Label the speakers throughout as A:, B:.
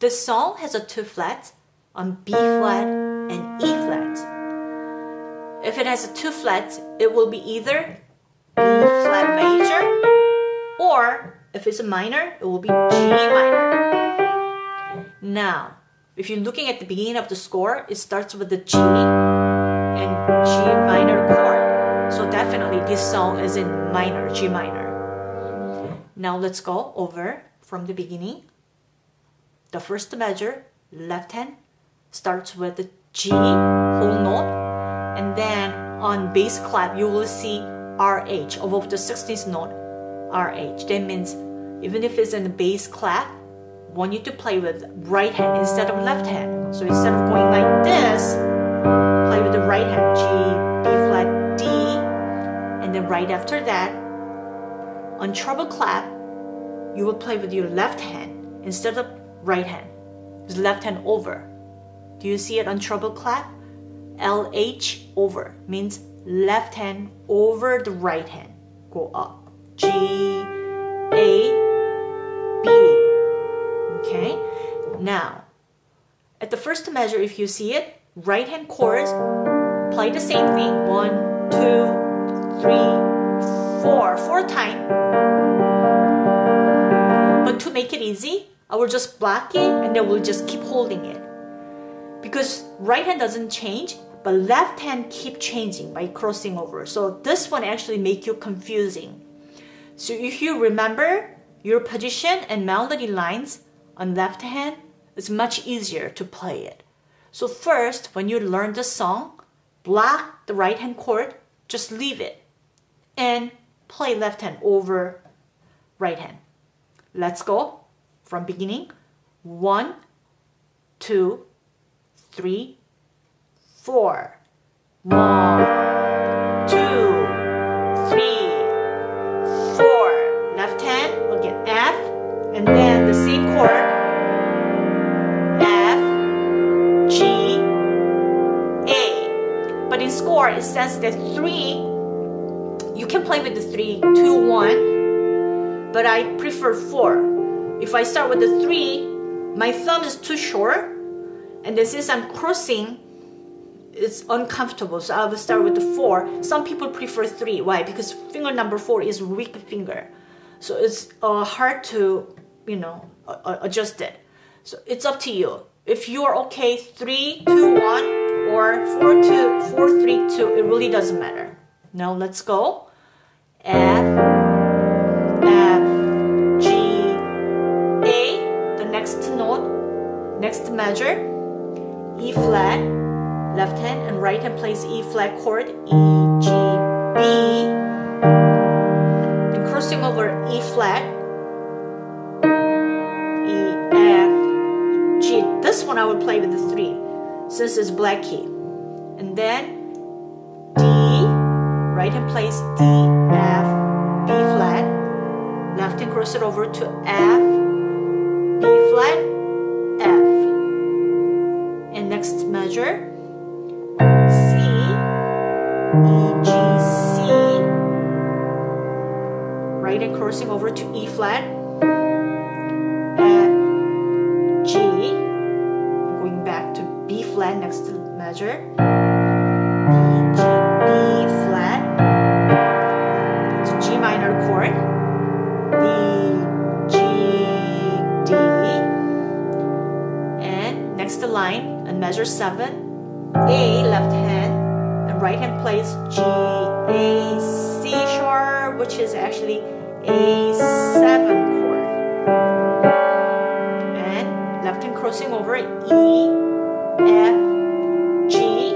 A: This song has a two flat on B flat and E flat. If it has a two flat, it will be either B flat major or if it's a minor, it will be G minor. Now, if you're looking at the beginning of the score, it starts with the G and G minor chord. So definitely this song is in minor, G minor. Now let's go over from the beginning. The first measure, left hand, starts with the G whole note and then on bass clef you will see RH above the 16th note RH. That means even if it's in the bass clef, want you to play with right hand instead of left hand. So instead of going like this, play with the right hand, G, B flat, D, and then right after that, on treble clef, you will play with your left hand instead of right hand. It's left hand over. Do you see it on treble clef? LH over means left hand over the right hand. Go up. G, A, B. Okay? Now, at the first measure, if you see it, right hand chorus, play the same thing. One, two, three, four. Four time. But to make it easy, I will just block it and then we'll just keep holding it. Because right hand doesn't change, but left hand keep changing by crossing over. So this one actually make you confusing. So if you remember your position and melody lines on left hand, it's much easier to play it. So first, when you learn the song, block the right hand chord, just leave it and play left hand over right hand. Let's go from beginning. One, two, three, four. One, two, three, four. Left hand, again F, and then the C chord. F, G, A. But in score, it says that three, you can play with the three, two, one, but I prefer four. If I start with the three, my thumb is too short, and then since I'm crossing, it's uncomfortable. So I will start with the four. Some people prefer three. Why? Because finger number four is weak finger, so it's uh, hard to you know uh, adjust it. So it's up to you. If you are okay, three, two, one, or four, two, four, three, two, it really doesn't matter. Now let's go. F, next measure, E flat, left hand and right hand plays E flat chord, E, G, B, then crossing over E flat, E, F, G. This one I would play with the three, since it's black key. And then D, right hand plays D, F, B flat, left hand cross it over to F, B flat, E, G, C, right And crossing over to E flat, F, G, and going back to B flat next to measure, left hand crossing over E, F, G,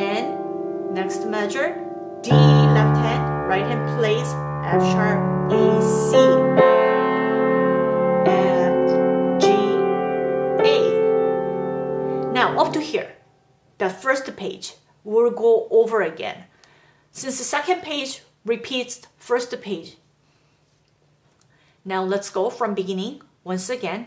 A: and next measure D left hand, right hand plays F sharp, A, C, F, G, A. Now up to here, the first page, we'll go over again. Since the second page repeats first page. Now let's go from beginning once again.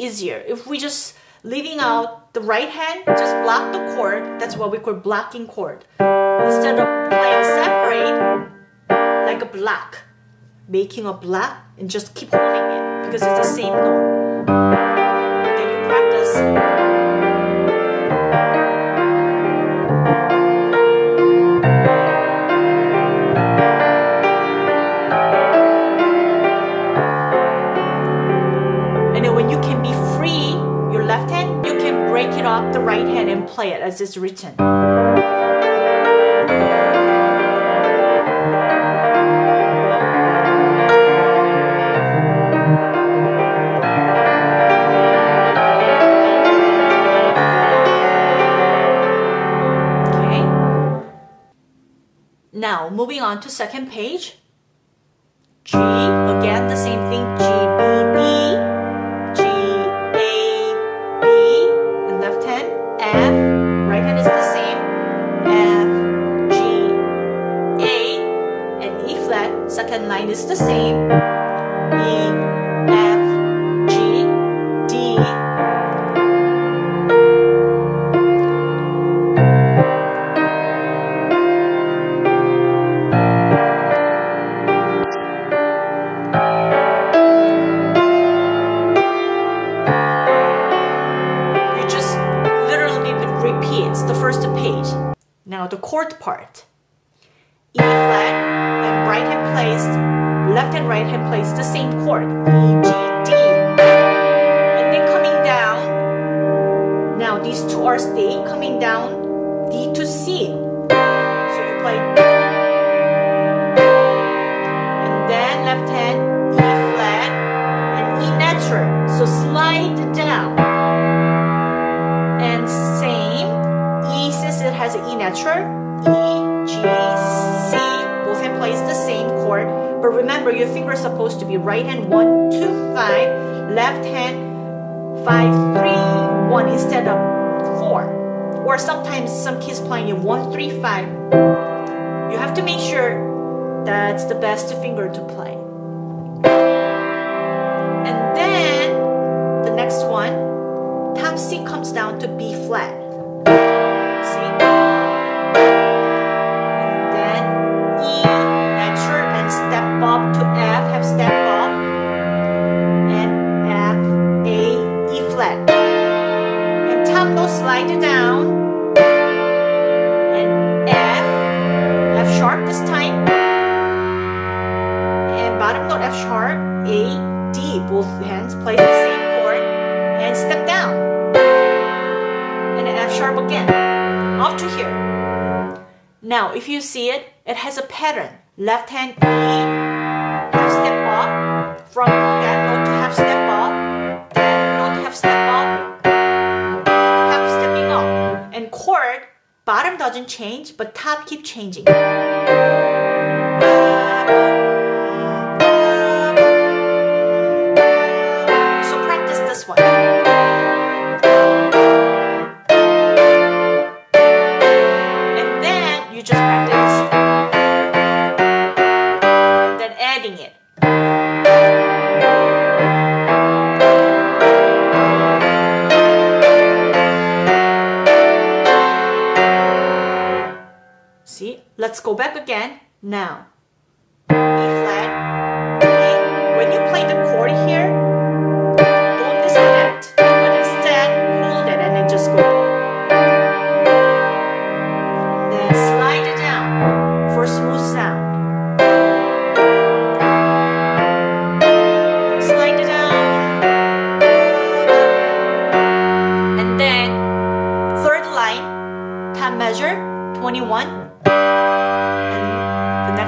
A: easier. If we just leaving out the right hand, just block the chord. That's what we call blocking chord. Instead of playing separate, like a block, making a block and just keep holding it because it's the same note. Then you practice and play it as it's written. Now, moving on to second page. Part. E flat and right hand placed left and right hand plays the same chord, E, G, D. And then coming down, now these two are stay, coming down, D to C. So you play, and then left hand, E flat, and E natural. So slide down. And same, E since it has an E natural, your finger is supposed to be right hand 1, 2, 5, left hand 5, 3, 1 instead of 4. Or sometimes some kids playing you 1, 3, 5. You have to make sure that's the best finger to play. And then the next one, top C comes down to B flat. Now, if you see it, it has a pattern. Left hand E, half step up, from that note to half step up, then note half step up, half stepping up. And chord, bottom doesn't change, but top keep changing. Let's go back again. Now,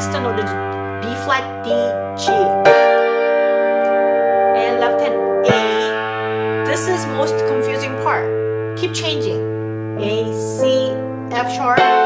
A: next note B flat D G. And left hand A. This is most confusing part. Keep changing. A C F sharp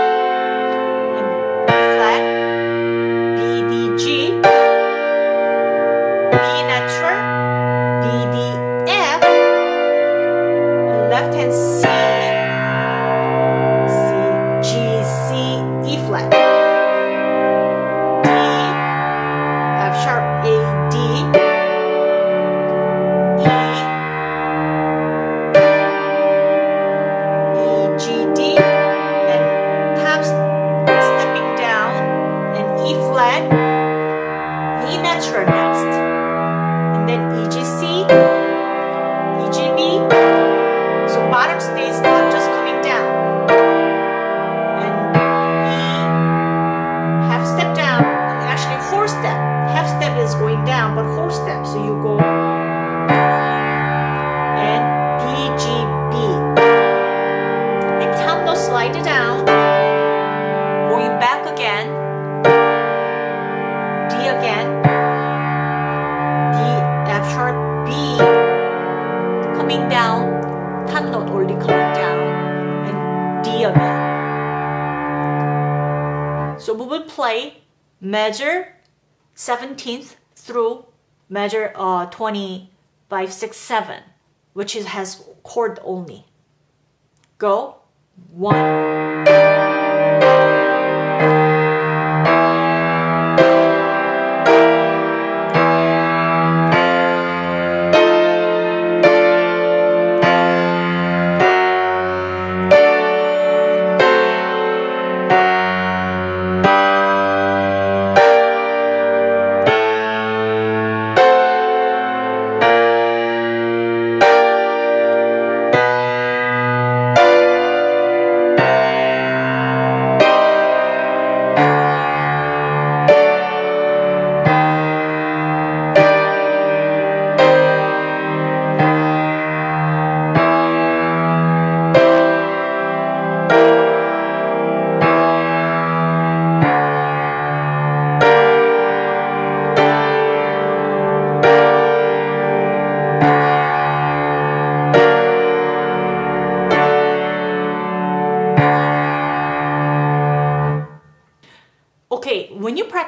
A: play measure 17th through measure uh, 25, 6, 7, which is, has chord only. Go. One.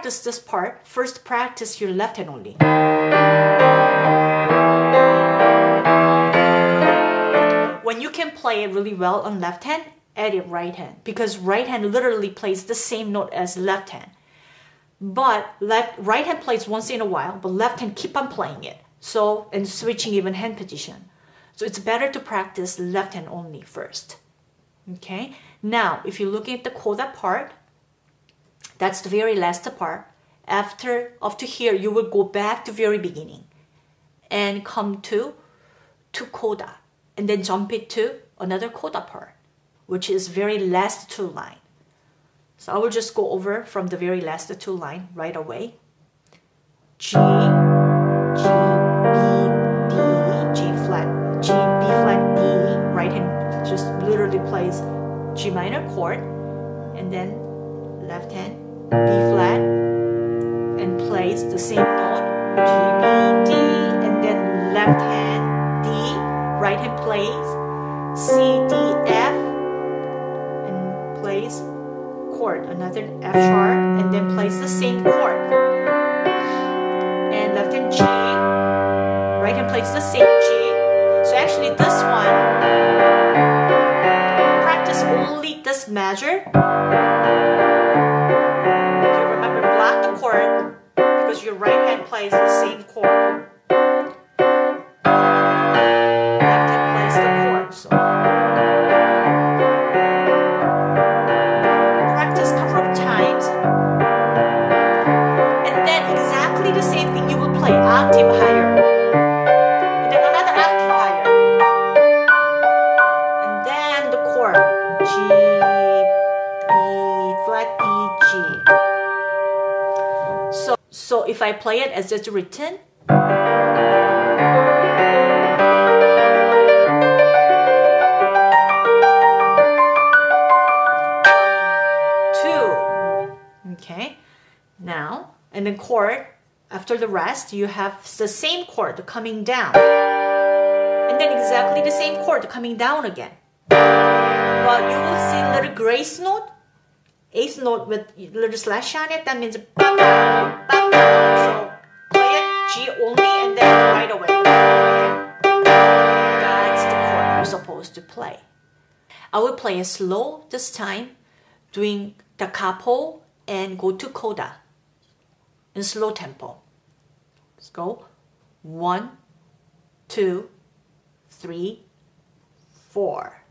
A: Practice this part, first practice your left hand only. When you can play it really well on left hand, add it right hand because right hand literally plays the same note as left hand. But left right hand plays once in a while, but left hand keep on playing it. So and switching even hand position. So it's better to practice left hand only first. Okay. Now, if you're looking at the coda part, that's the very last part. After up to here, you will go back to very beginning and come to to coda and then jump it to another coda part, which is very last two line. So I will just go over from the very last two line right away. G, G, B, D, G flat, G, B flat, D, right hand just literally plays G minor chord, and then left hand B flat, and plays the same note G, play it as it's written, two. Okay. Now, and then chord, after the rest, you have the same chord coming down. And then exactly the same chord coming down again. But you will see little grace note, eighth note with little slash on it. That means. So play it G only and then right away. That's the chord you're supposed to play. I will play it slow this time, doing the capo and go to coda in slow tempo. Let's go. One, two, three, four.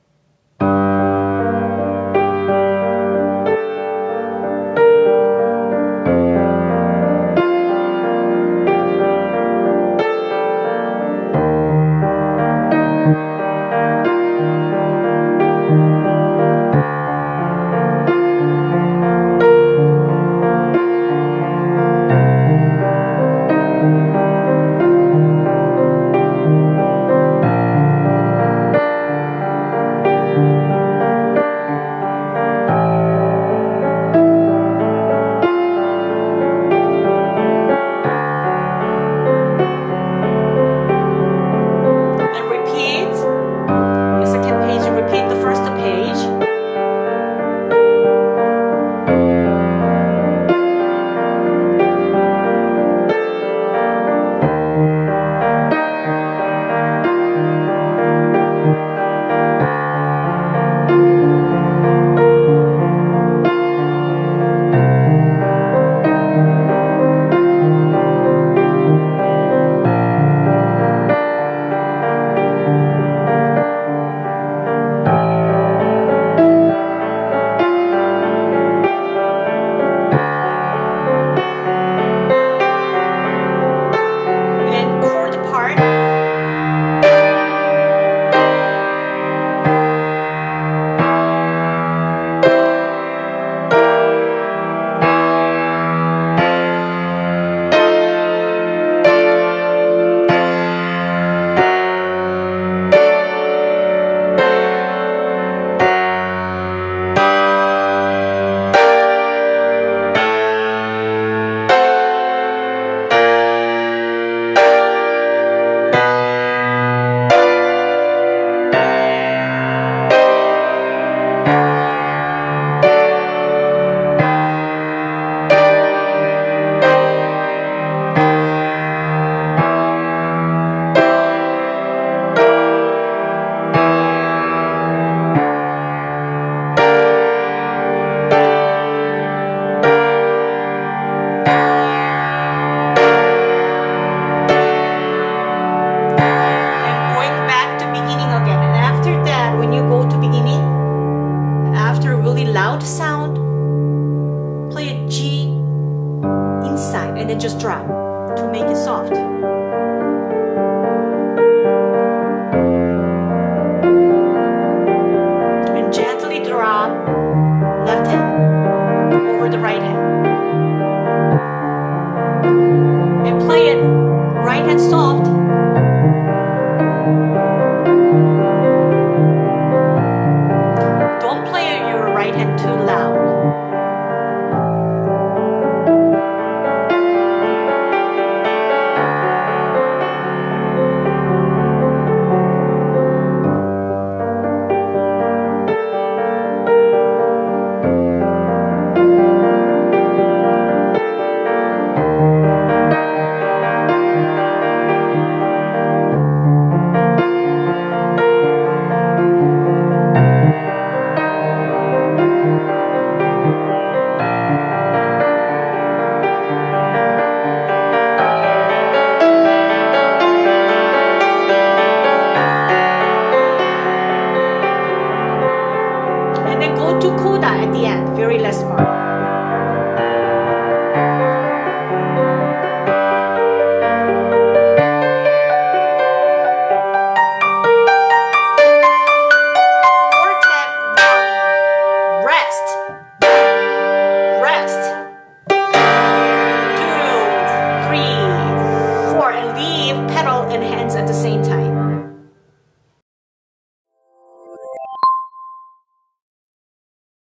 A: And